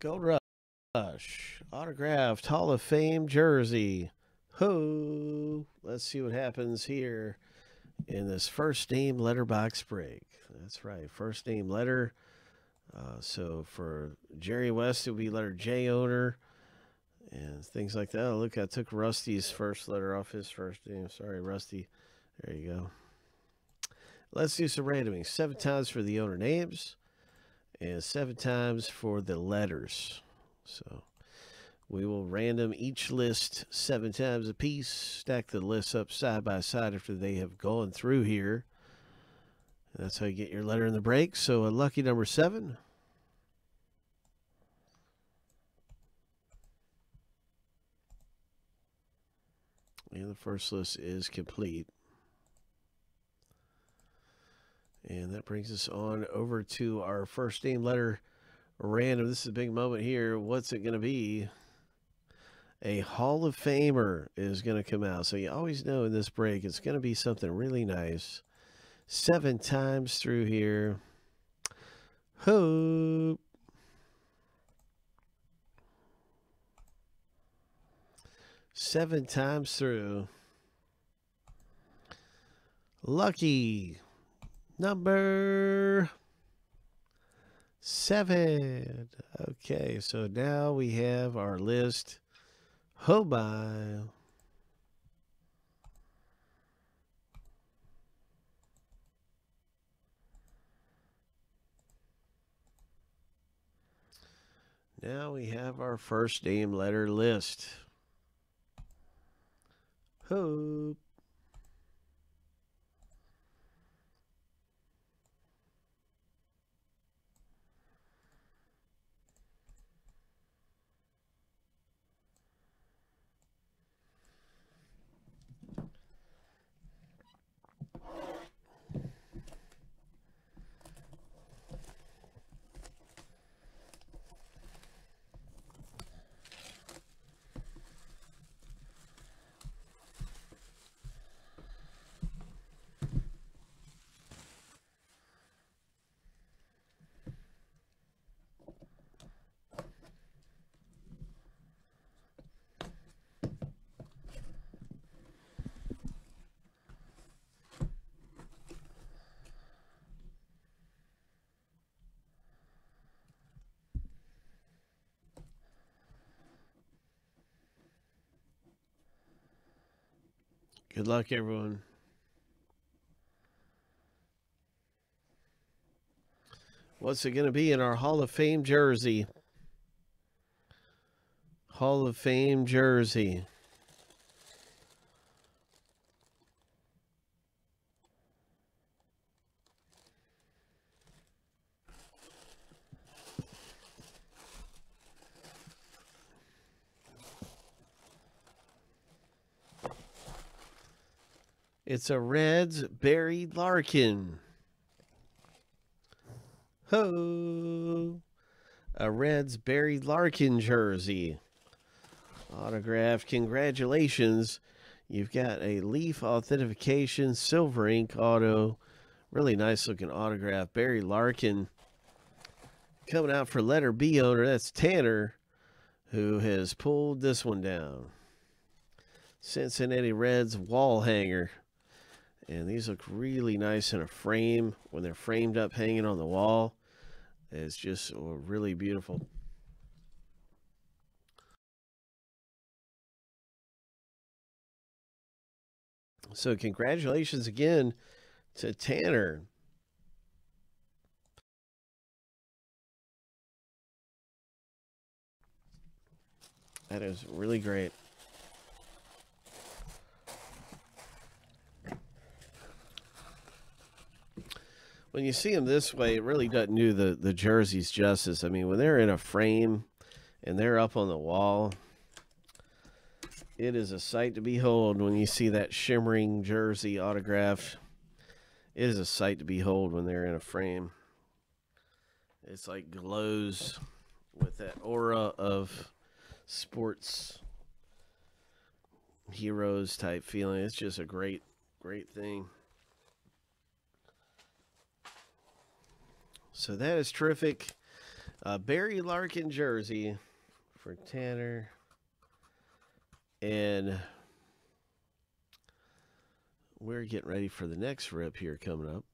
Gold Rush, autographed Hall of Fame jersey. Ho! Let's see what happens here in this first name letter box break. That's right, first name letter. Uh, so for Jerry West, it would be letter J owner and things like that. Oh, look, I took Rusty's first letter off his first name. Sorry, Rusty. There you go. Let's do some randoming. Seven times for the owner names and seven times for the letters. So we will random each list seven times a piece, stack the lists up side by side after they have gone through here. That's how you get your letter in the break. So a lucky number seven. And the first list is complete. And that brings us on over to our first name letter random. This is a big moment here. What's it going to be? A Hall of Famer is going to come out. So you always know in this break it's going to be something really nice. Seven times through here. Hope. Seven times through. Lucky number seven. Okay, so now we have our list. Oh my. Now we have our first name letter list. Hope. Good luck, everyone. What's it going to be in our Hall of Fame jersey? Hall of Fame jersey. It's a Reds Barry Larkin. Ho! A Reds Barry Larkin jersey. Autograph. Congratulations. You've got a Leaf Authentication Silver Ink Auto. Really nice looking autograph. Barry Larkin coming out for letter B owner. That's Tanner, who has pulled this one down. Cincinnati Reds wall hanger. And these look really nice in a frame when they're framed up hanging on the wall. It's just uh, really beautiful. So congratulations again to Tanner. That is really great. When you see them this way, it really doesn't do the, the jerseys justice. I mean, when they're in a frame and they're up on the wall, it is a sight to behold when you see that shimmering jersey autograph. It is a sight to behold when they're in a frame. It's like glows with that aura of sports heroes type feeling. It's just a great, great thing. So that is terrific. Uh, Barry Larkin jersey for Tanner. And we're getting ready for the next rip here coming up.